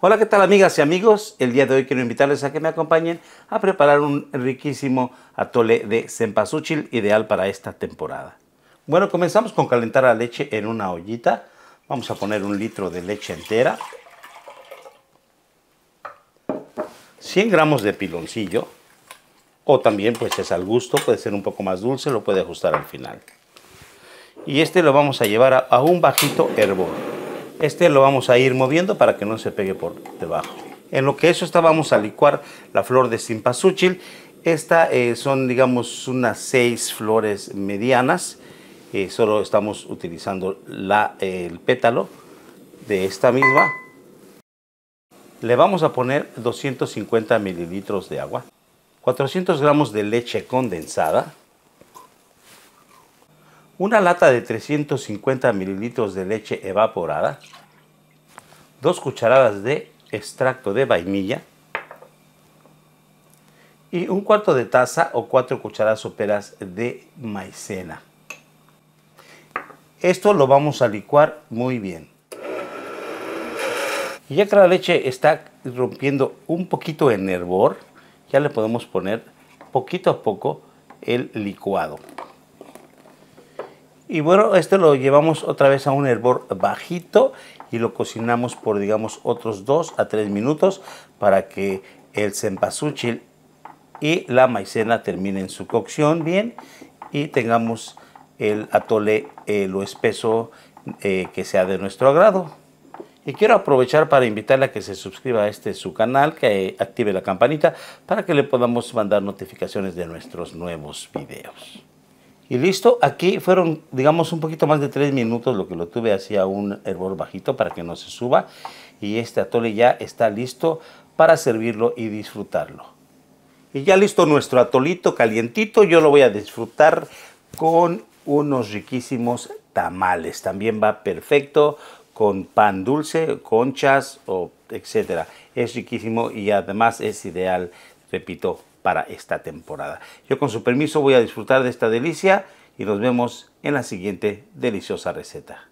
Hola, ¿qué tal amigas y amigos? El día de hoy quiero invitarles a que me acompañen a preparar un riquísimo atole de cempasúchil ideal para esta temporada. Bueno, comenzamos con calentar la leche en una ollita. Vamos a poner un litro de leche entera. 100 gramos de piloncillo. O también pues es al gusto, puede ser un poco más dulce, lo puede ajustar al final. Y este lo vamos a llevar a, a un bajito hervor. Este lo vamos a ir moviendo para que no se pegue por debajo. En lo que eso está vamos a licuar la flor de simpasúchil. Esta eh, son digamos unas seis flores medianas. Eh, solo estamos utilizando la, el pétalo de esta misma. Le vamos a poner 250 mililitros de agua, 400 gramos de leche condensada, una lata de 350 mililitros de leche evaporada, dos cucharadas de extracto de vainilla y un cuarto de taza o cuatro cucharadas soperas de maicena. Esto lo vamos a licuar muy bien. Y ya que la leche está rompiendo un poquito en hervor, ya le podemos poner poquito a poco el licuado. Y bueno, este lo llevamos otra vez a un hervor bajito y lo cocinamos por digamos otros 2 a 3 minutos para que el cempasúchil y la maicena terminen su cocción bien y tengamos el atole eh, lo espeso eh, que sea de nuestro agrado. Y quiero aprovechar para invitarle a que se suscriba a este su canal, que active la campanita para que le podamos mandar notificaciones de nuestros nuevos videos. Y listo, aquí fueron, digamos, un poquito más de tres minutos lo que lo tuve hacia un hervor bajito para que no se suba. Y este atole ya está listo para servirlo y disfrutarlo. Y ya listo nuestro atolito calientito, yo lo voy a disfrutar con unos riquísimos tamales. También va perfecto con pan dulce, conchas o etcétera. Es riquísimo y además es ideal, repito, para esta temporada. Yo con su permiso voy a disfrutar de esta delicia y nos vemos en la siguiente deliciosa receta.